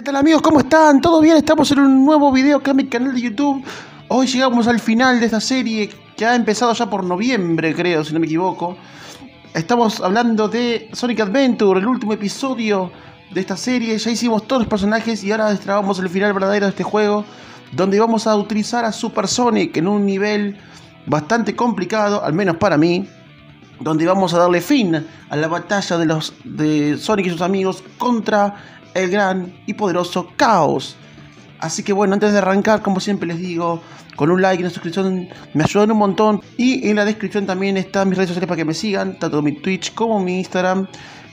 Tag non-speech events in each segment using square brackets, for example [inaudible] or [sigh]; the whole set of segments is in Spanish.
¿Qué tal amigos? ¿Cómo están? ¿Todo bien? Estamos en un nuevo video acá en mi canal de YouTube. Hoy llegamos al final de esta serie que ha empezado ya por noviembre, creo, si no me equivoco. Estamos hablando de Sonic Adventure, el último episodio de esta serie. Ya hicimos todos los personajes y ahora destrabamos el final verdadero de este juego, donde vamos a utilizar a Super Sonic en un nivel bastante complicado, al menos para mí, donde vamos a darle fin a la batalla de los de Sonic y sus amigos contra el gran y poderoso Caos. Así que bueno, antes de arrancar, como siempre les digo, con un like y una suscripción me ayudan un montón. Y en la descripción también están mis redes sociales para que me sigan, tanto mi Twitch como mi Instagram.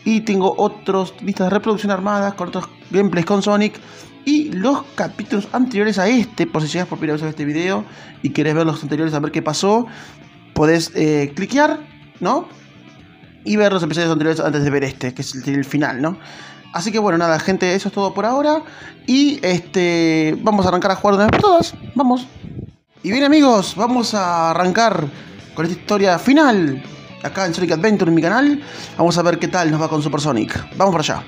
Y tengo otros listas de reproducción armadas con otros gameplays con Sonic. Y los capítulos anteriores a este, por si llegas por primera vez a este video y querés ver los anteriores a ver qué pasó, podés eh, cliquear, ¿no? Y ver los episodios anteriores antes de ver este, que es el, el final, ¿no? Así que bueno, nada, gente, eso es todo por ahora. Y este. Vamos a arrancar a jugar de una vez por todas. Vamos. Y bien amigos, vamos a arrancar con esta historia final. Acá en Sonic Adventure en mi canal. Vamos a ver qué tal nos va con Super Sonic. Vamos para allá.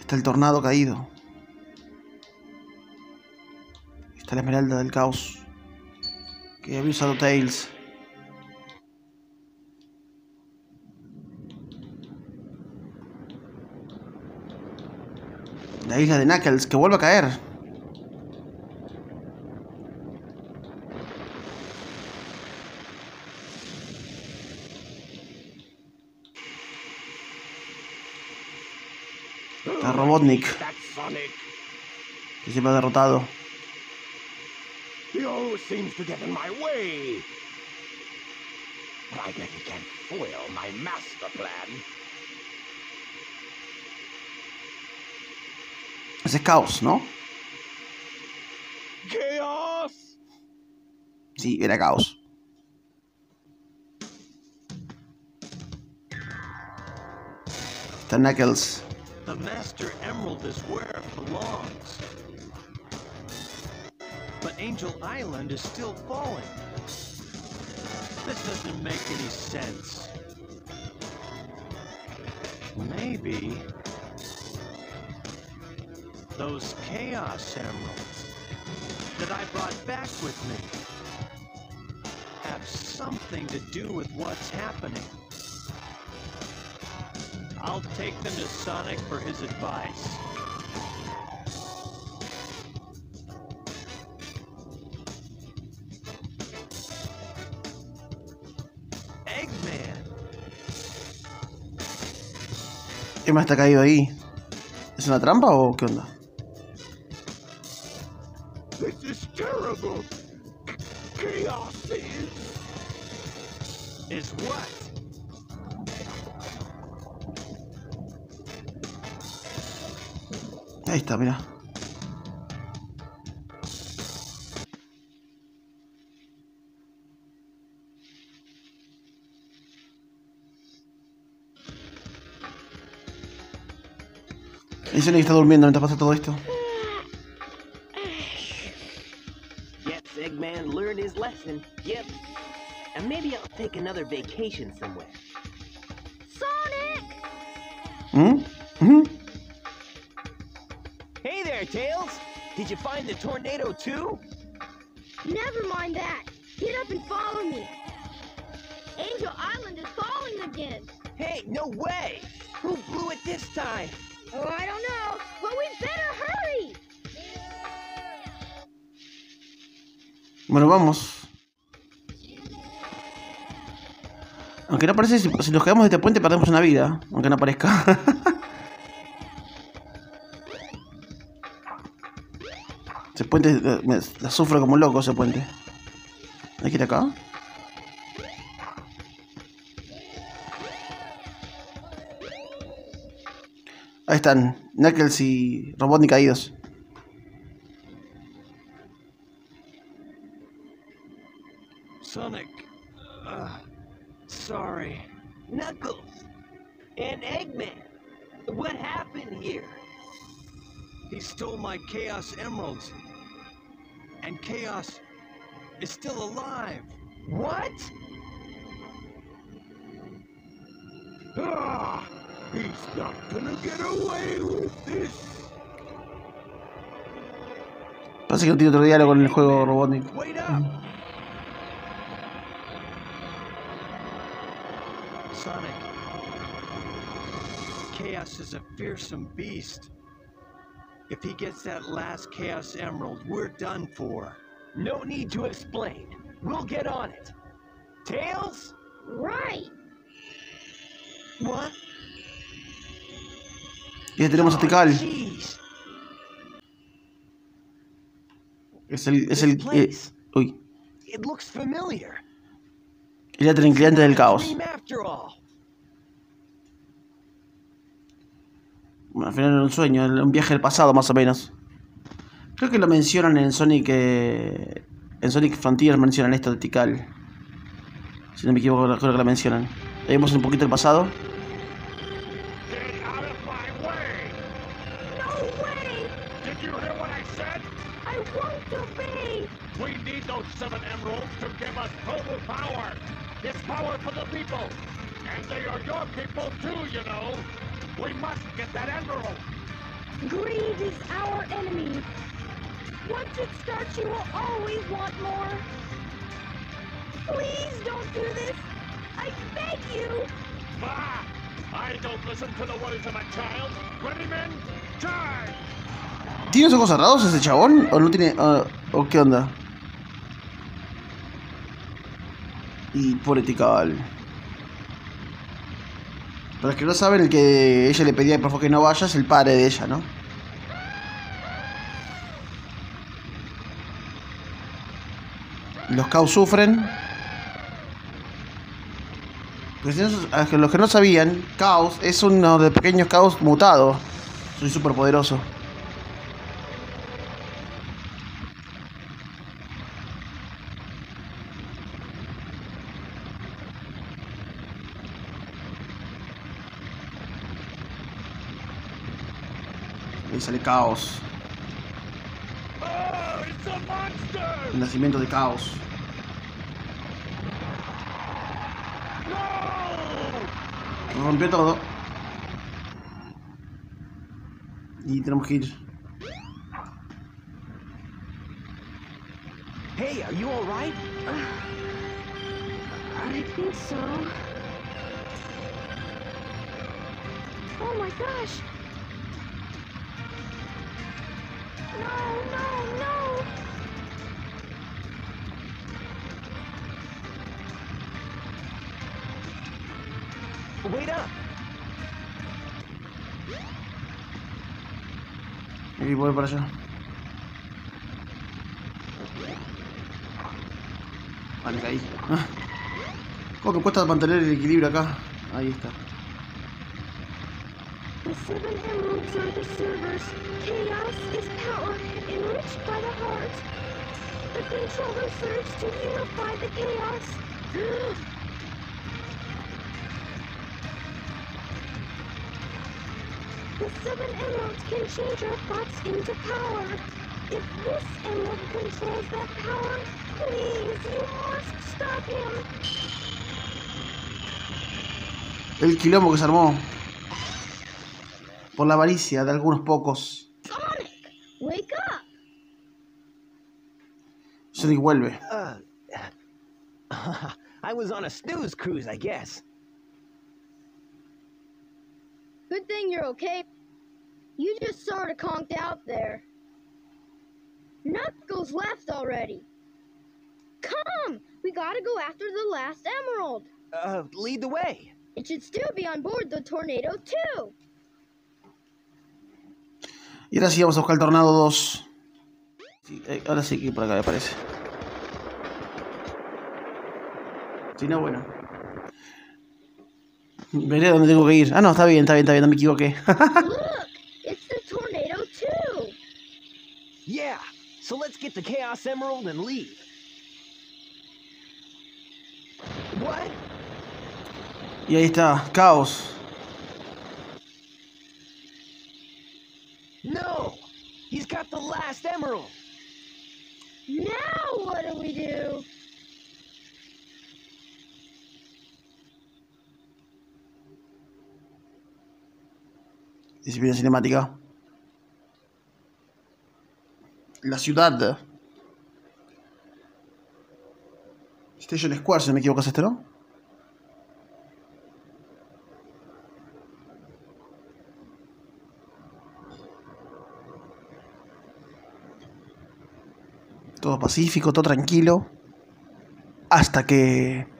Está el tornado caído. Está la esmeralda del caos. Que había usado Tails. La isla de Knuckles, que vuelve a caer. Está Robotnik, que siempre ha derrotado. Seems to get in my way. But I bet he can't foil my master plan. Es caos, ¿no? Chaos! Sí, era caos. The Knuckles. The Master Emerald is where it belongs. But Angel Island is still falling. This doesn't make any sense. Maybe those Chaos Emeralds that I brought back with me have something to do with what's happening. I'll take them to Sonic for his advice. ¿Qué más está caído ahí? ¿Es una trampa o qué onda? This is terrible! Chaos is... Is what? Ahí está, mira. Y Sonic está durmiendo mientras pasa todo esto. Yep, Eggman learned his lesson. Yep. And maybe I'll take another vacation somewhere. Sonic! ¿Mm? ¿Mm? Hey there, Tails! Did you find the tornado too? Never mind that. Get up and follow me. Angel Island is falling again. Hey, no way! Who blew it this time? Oh, I don't know, but we better. Bueno, vamos. Aunque no parece, si, nos quedamos de este puente perdemos una vida. Aunque no parezca. [laughs] ese puente, eh, me- la sufre como loco ese puente. Hay que ir acá. Están, Knuckles y Robotnik caídos. Sonic. Uh, sorry. Knuckles! And Eggman! What happened here? He stole my Chaos Emeralds. And Chaos is still alive. What? Ah, he's not gonna get away with this. Parece que no tiene otro diálogo en el juego Robotnik. Wait up! Sonic. Chaos is a fearsome beast. If he gets that last Chaos Emerald, we're done for. No need to explain. We'll get on it. Tails? Right. What? Y ya tenemos a Tikal. Es el. Es el. Eh, uy. El atrincliante del caos. Bueno, al final era un sueño, un viaje al pasado más o menos. Creo que lo mencionan en Sonic. eh, en Sonic Frontier mencionan esto de Tikal. Si no me equivoco, creo que lo mencionan. Ahí vemos un poquito el pasado. People. And they are your people too, you know. We must get that emerald. Greed is our enemy. Once it starts, you will always want more. Please don't do this. I beg you. Bah! I don't listen to the words of a child. Ready, men? Charge! ¿Tiene los ojos cerrados ese chabón? ¿O no tiene.? ah, ¿O qué onda? Y Tikal. Para los que no saben, el que ella le pedía por favor que no vaya es el padre de ella, ¿no? Los caos sufren. Los que no sabían, Caos es uno de pequeños caos mutados. Soy súper poderoso. Ahí sale Caos. El nacimiento de Caos. Rompió todo. Y tenemos que ir. Hey, are you alright? [sighs] I think so. Oh my gosh. Y voy para allá. Vale, caí. Ah. ¿Cómo me cuesta mantener el equilibrio acá? Ahí está. The seven emeralds are the servers. Chaos is power enriched by the heart. The controller serves to unify the chaos. [gasps] the seven emeralds can change our thoughts into power. If this emerald controls that power, please, you must stop him. El quilombo que se armó. Por la avaricia de algunos pocos. Sonic, wake up! Sonic vuelve. Uh, [laughs] I was on a snooze cruise, I guess. Good thing you're okay. You just sorta conked out there. Knuckles left already. Come! We gotta go after the last emerald. Uh, lead the way. It should still be on board the tornado, too. Y ahora sí vamos a buscar el Tornado 2. Sí, eh, ahora sí que por acá me parece. Si no, bueno. Veré dónde tengo que ir. Ah, no, está bien, está bien, está bien, no me equivoqué. [laughs] Look! It's the tornado, too. Yeah, so let's get the Chaos Emerald and leave. What? y ahí está, Caos. No! He's got the last emerald! Now what do we do? Disciplina cinemática. La ciudad. Station Square, si no me equivoco, es este, ¿no? Todo pacífico, todo tranquilo. Hasta que...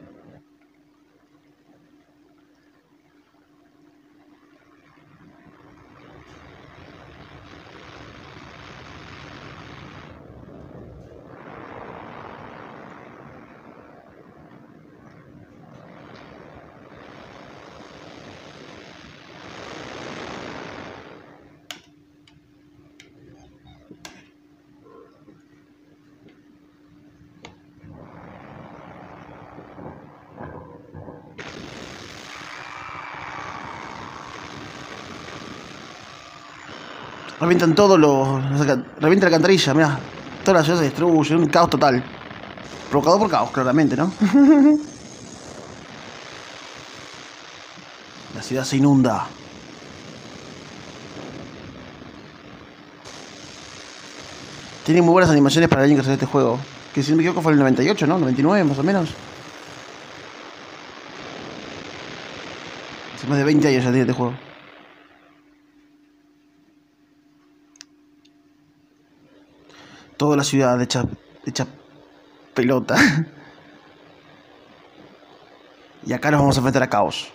Revientan todo lo. Revienta la alcantarilla, mira. Toda la ciudad se destruye, un caos total. Provocado por caos, claramente, ¿no? [laughs] la ciudad se inunda. Tiene muy buenas animaciones para alguien que hace este juego. Que si no me equivoco fue el 98, ¿no? 99 más o menos. Hace más de 20 años ya tiene este juego. Toda la ciudad hecha, hecha pelota. [laughs] Y acá nos vamos a enfrentar a caos.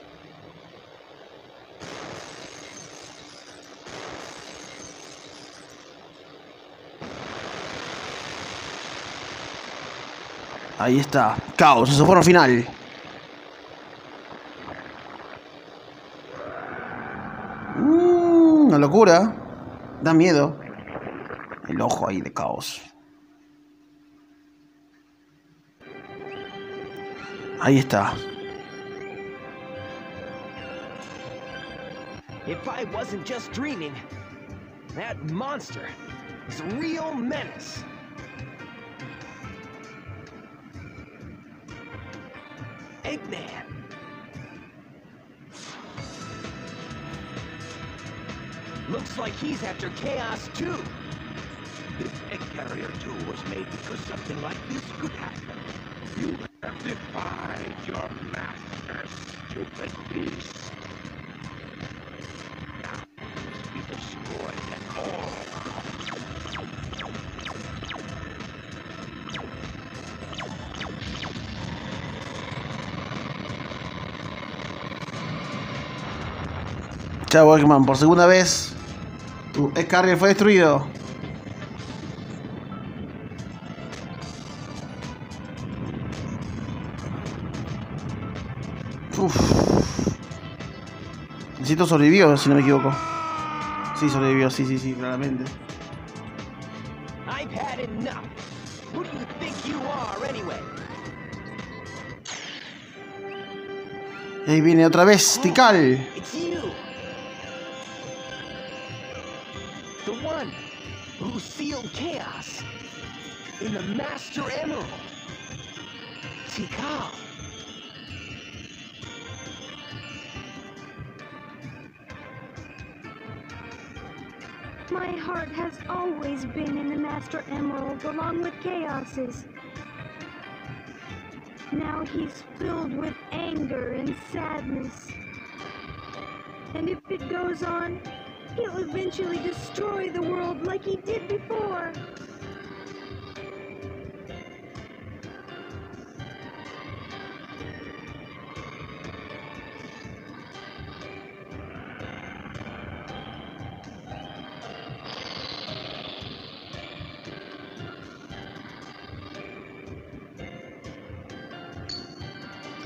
Ahí está. Caos, fue el final. Mm, una locura. Da miedo. El ojo ahí de caos. Ahí está. If I wasn't just dreaming, that monster is a real menace. Eggman! Looks like he's after Chaos too. This egg carrier 2 was made because something like this could happen. You have defied your master, stupid beast. Be destroyed at all. Chao, Eggman, por segunda vez. Tu egg carrier fue destruido. Necesito sobrevivió, si no me equivoco. Sí, sobrevivió, sí, sí, sí, claramente. I've had enough. Who do you think you are, anyway? Y ahí viene otra vez, Tikal. It's you. The one who sealed chaos in the Master Emerald. Tikal. My heart has always been in the Master Emerald along with Chaos's. Now he's filled with anger and sadness. And if it goes on, he'll eventually destroy the world like he did before.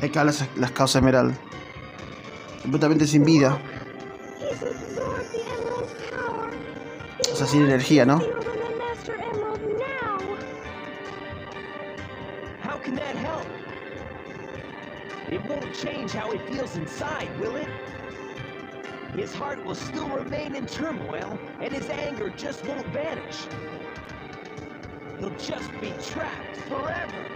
Acá las, las causas. Completamente sin vida. O sea, sin energía, ¿no? It won't change how he feels inside, will it? His heart will still remain in turmoil, and his anger just won't vanish. He'll just be trapped forever.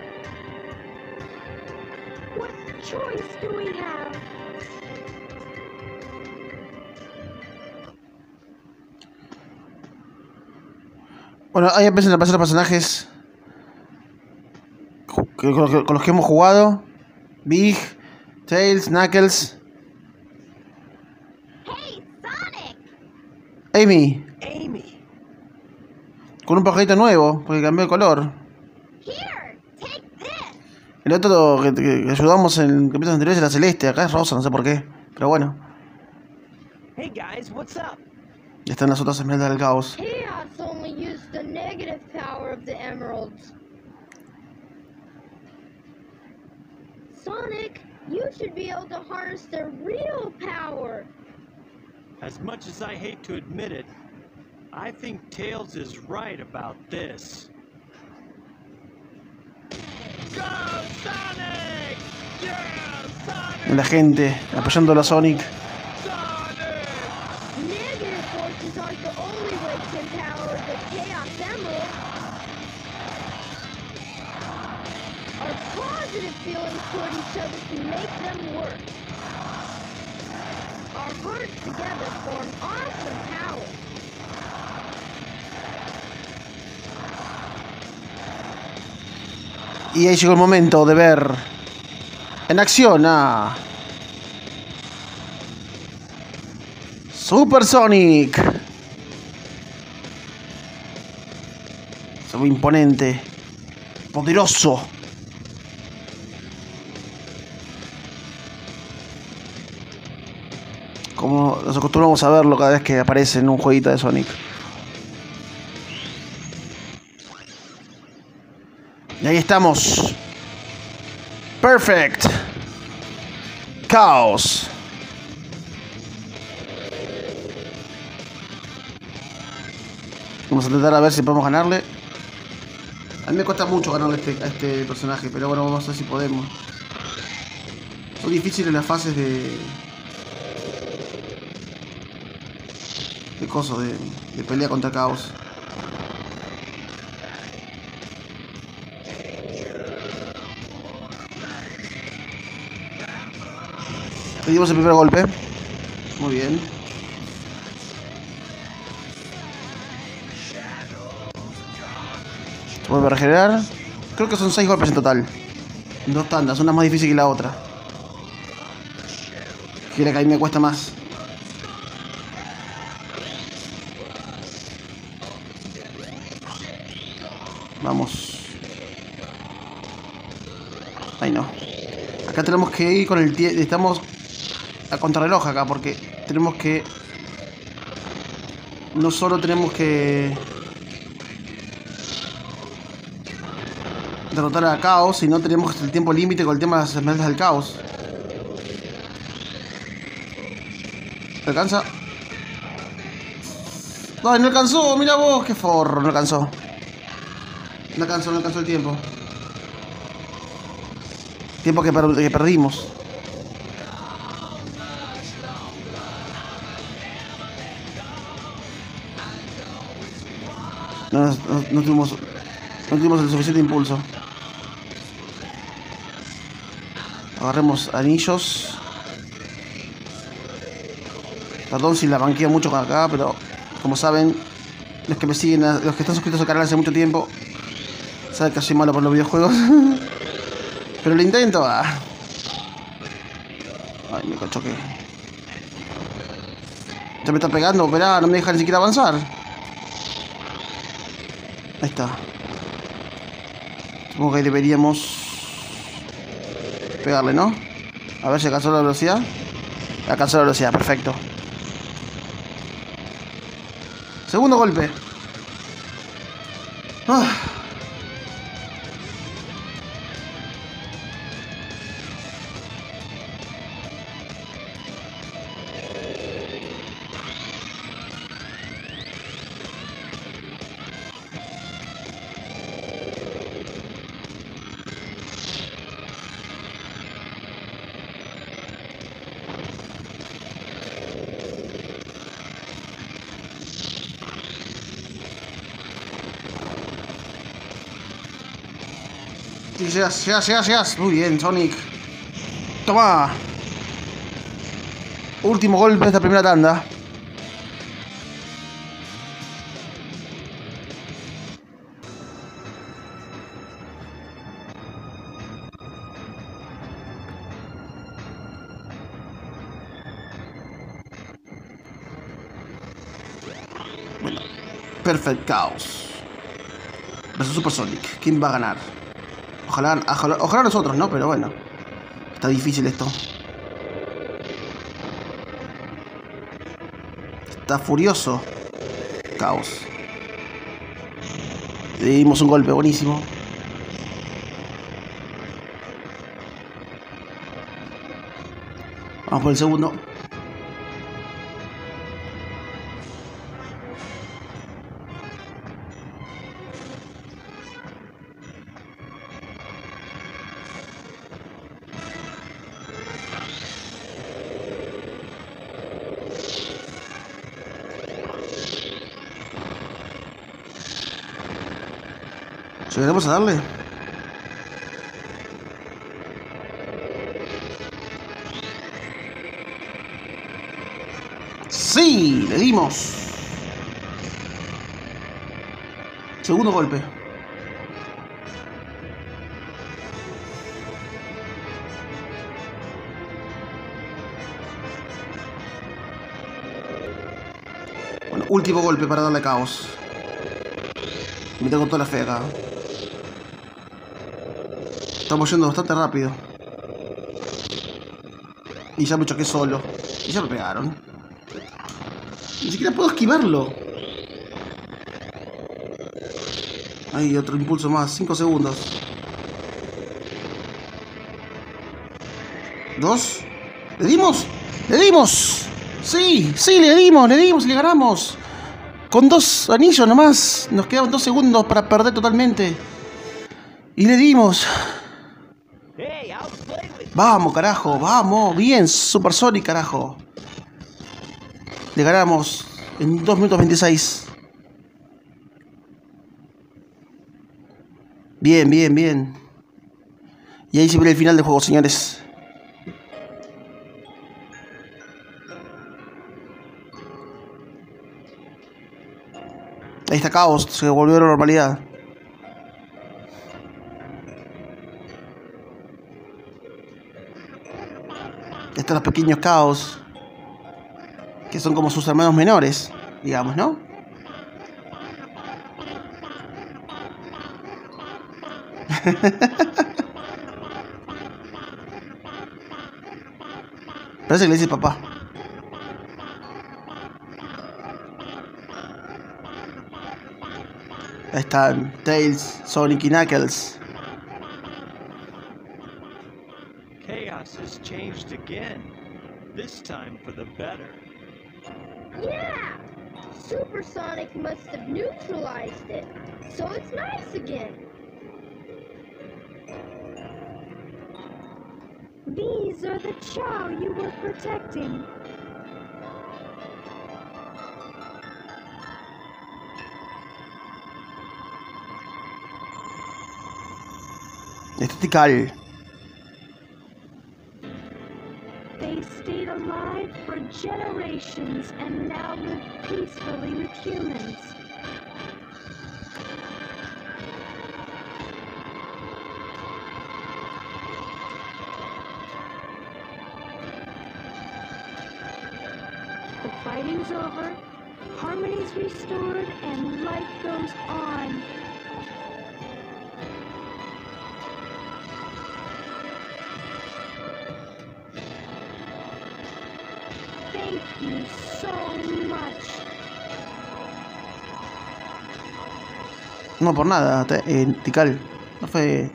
Bueno, ahí empiezan a pasar los personajes con los que, hemos jugado. Big, Tails, Knuckles. Hey, Sonic. Amy. Amy. Con un pajarito nuevo, porque cambió de color. El otro que, que- que ayudamos en capítulos anteriores era celeste, acá es rosa, no sé por qué. Pero bueno, Hey guys, what's up? ya están las otras esmeraldas del caos. Chaos only used the negative power of the emeralds. Sonic, you should be able to harness their real power. As much as I hate to admit it, I think Tails is right about this. La gente apoyando a. Sonic! Y ahí llegó el momento de ver en acción a Super Sonic. Se imponente, poderoso. Como nos acostumbramos a verlo cada vez que aparece en un jueguito de Sonic. Y ahí estamos. Perfect. Chaos. Vamos a intentar a ver si podemos ganarle. A mí me cuesta mucho ganarle este, a este personaje, pero bueno, vamos a ver si podemos. Son difíciles las fases de... De coso, de, de pelea contra Chaos. Le dimos el primer golpe. Muy bien. Vuelve a regenerar. Creo que son 6 golpes en total. Dos tandas, una más difícil que la otra. Que la que a mí me cuesta más. Vamos. Ahí no. Acá tenemos que ir con el tiempo. Estamos a contrarreloj acá porque tenemos que. No solo tenemos que. Derrotar a Caos, sino tenemos el tiempo límite con el tema de las esmeraldas del caos. ¿Me alcanza? ¡Ay, no alcanzó! ¡Mira vos! ¡Qué forro! No alcanzó. No alcanzó, no alcanzó el tiempo. Tiempo que perdimos. No, no, tuvimos, no tuvimos el suficiente impulso. Agarremos anillos. Perdón si la banqueo mucho acá, pero como saben, los que me siguen, los que están suscritos al canal hace mucho tiempo, saben que soy malo por los videojuegos. [laughs] pero lo intento. ah. Ay, me choqué. Ya me está pegando, esperá, no me deja ni siquiera avanzar. Ahí está. Supongo que deberíamos pegarle, ¿no? A ver si alcanzó la velocidad. Alcanzó la velocidad, perfecto. Segundo golpe. Ah. yes, yes, yes. Muy bien, Sonic. Toma. Último gol de esta primera tanda. Perfect Chaos. Versus Super Sonic. ¿Quién va a ganar? Ojalá, ojalá, ojalá nosotros, ¿no? Pero bueno. Está difícil esto. Está furioso. Caos. Le dimos un golpe buenísimo. Vamos por el segundo. ¿Llegaremos a darle? Sí, le dimos. Segundo golpe. Bueno, último golpe para darle caos. Me tengo toda la fe acá. Estamos yendo bastante rápido. Y ya me choqué solo. Y ya me pegaron. Ni siquiera puedo esquivarlo. Hay otro impulso más. 5 segundos. ¿Dos? ¿Le dimos? ¡Le dimos! Sí, sí, le dimos, le dimos y le ganamos. Con dos anillos nomás. Nos quedaban dos segundos para perder totalmente. Y le dimos. Vamos, carajo, vamos. Bien, Super Sonic, carajo. Le ganamos en 2 minutos 26. Bien, bien, bien. Y ahí se ve el final del juego, señores. Ahí está Caos, se volvió a la normalidad. Están los pequeños Caos. Que son como sus hermanos menores, digamos, ¿no? [laughs] Parece que le dice papá. Ahí están Tails, Sonic y Knuckles. Again. This time for the better. Yeah! Supersonic must have neutralized it, so it's nice again. These are the Chow you were protecting. Estetical. They generations and now live peacefully with humans. No por nada, eh. No fue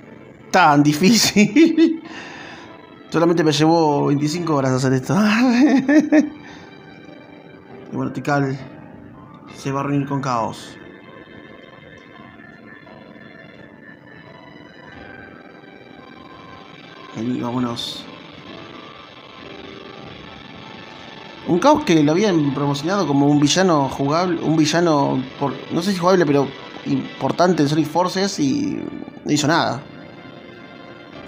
tan difícil. [laughs] Solamente me llevó 25 horas hacer esto. [laughs] y bueno, Tikal se va a reunir con Caos. Vení, vámonos. Un caos que lo habían promocionado como un villano jugable, un villano, no sé si jugable, pero importante en Sonic Forces y no hizo nada.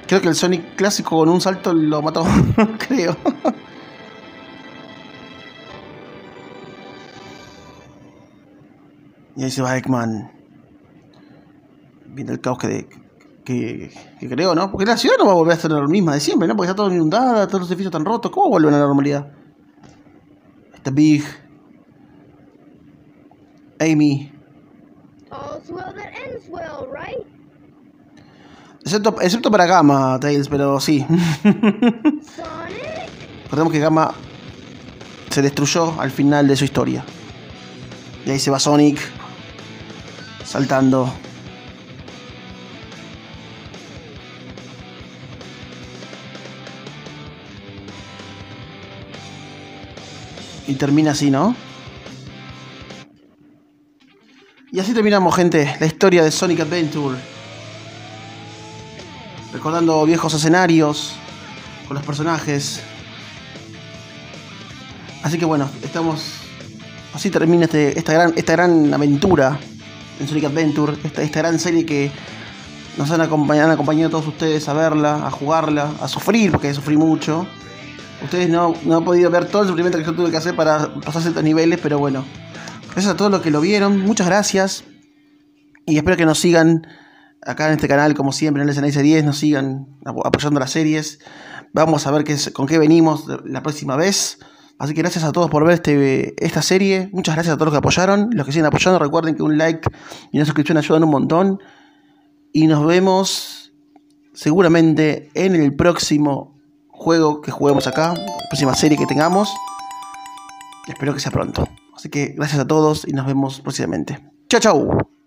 Creo que el Sonic clásico con un salto lo mató, [laughs] creo. Y ahí se va Eggman. Viendo el caos que, que, que creó, ¿no? Porque la ciudad no va a volver a ser la misma de siempre, ¿no? Porque está todo inundada, todos los edificios están rotos. ¿Cómo vuelven a la normalidad? Está Big. Amy. goes well that ends well, right? Excepto, excepto para Gamma, Tails, pero sí. [laughs] Recordemos que Gamma se destruyó al final de su historia. Y ahí se va Sonic saltando. Y termina así, ¿no? Y así terminamos, gente, la historia de Sonic Adventure. Recordando viejos escenarios con los personajes. Así que bueno, estamos. Así termina este- esta, gran, esta gran aventura en Sonic Adventure. Esta, esta gran serie que nos han acompañado, han acompañado a todos ustedes a verla, a jugarla, a sufrir, porque sufrí mucho. Ustedes no, no han podido ver todo el sufrimiento que yo tuve que hacer para pasar ciertos niveles, pero bueno. Gracias a todos los que lo vieron, muchas gracias. Y espero que nos sigan acá en este canal, como siempre, en el SNIC 10, nos sigan apo- apoyando las series. Vamos a ver qué con qué venimos la próxima vez. Así que gracias a todos por ver este, esta serie. Muchas gracias a todos los que apoyaron. Los que siguen apoyando, recuerden que un like y una suscripción ayudan un montón. Y nos vemos seguramente en el próximo juego que juguemos acá, próxima serie que tengamos. Espero que sea pronto. Así que gracias a todos y nos vemos próximamente. Chao, chao.